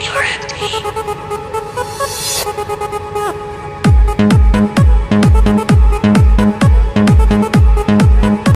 You're empty.